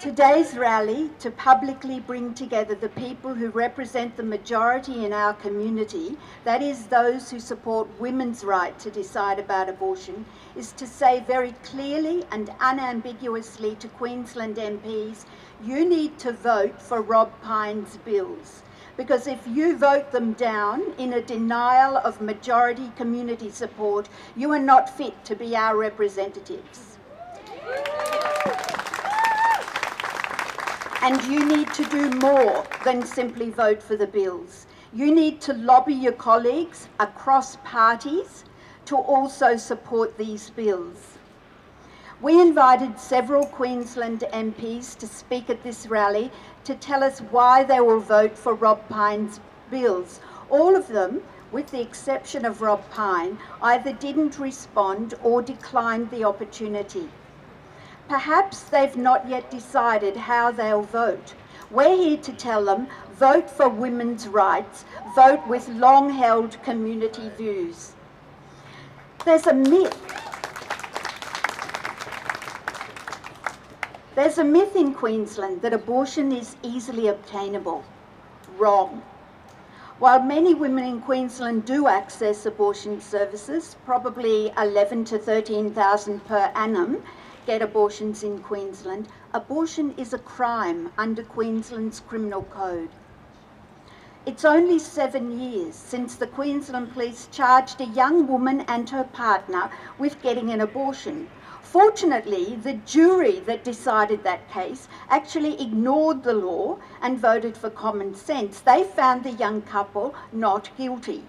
Today's rally to publicly bring together the people who represent the majority in our community, that is those who support women's right to decide about abortion, is to say very clearly and unambiguously to Queensland MPs, you need to vote for Rob Pyne's bills. Because if you vote them down in a denial of majority community support, you are not fit to be our representatives. And you need to do more than simply vote for the bills. You need to lobby your colleagues across parties to also support these bills. We invited several Queensland MPs to speak at this rally to tell us why they will vote for Rob Pyne's bills. All of them, with the exception of Rob Pyne, either didn't respond or declined the opportunity. Perhaps they've not yet decided how they'll vote. We're here to tell them, vote for women's rights, vote with long-held community views. There's a myth. There's a myth in Queensland that abortion is easily obtainable. Wrong. While many women in Queensland do access abortion services, probably 11 to 13,000 per annum, get abortions in Queensland, abortion is a crime under Queensland's criminal code. It's only seven years since the Queensland Police charged a young woman and her partner with getting an abortion. Fortunately, the jury that decided that case actually ignored the law and voted for common sense. They found the young couple not guilty.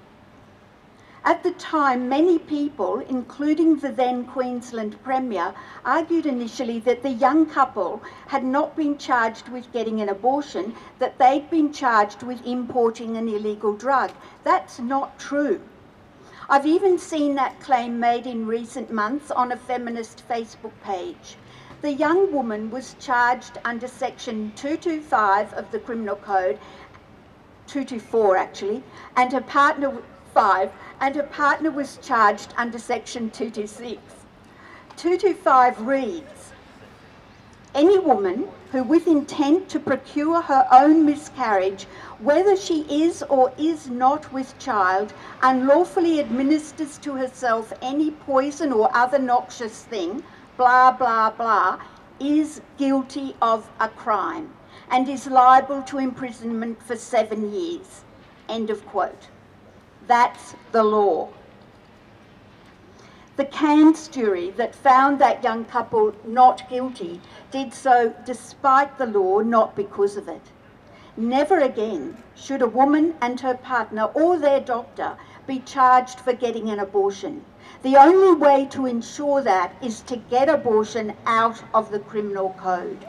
At the time, many people, including the then Queensland Premier, argued initially that the young couple had not been charged with getting an abortion, that they'd been charged with importing an illegal drug. That's not true. I've even seen that claim made in recent months on a feminist Facebook page. The young woman was charged under section 225 of the Criminal Code, 224 actually, and her partner 5 and her partner was charged under section 226. 225 reads, any woman who with intent to procure her own miscarriage, whether she is or is not with child, unlawfully administers to herself any poison or other noxious thing, blah, blah, blah, is guilty of a crime and is liable to imprisonment for seven years. End of quote. That's the law. The Cairns jury that found that young couple not guilty did so despite the law, not because of it. Never again should a woman and her partner or their doctor be charged for getting an abortion. The only way to ensure that is to get abortion out of the criminal code.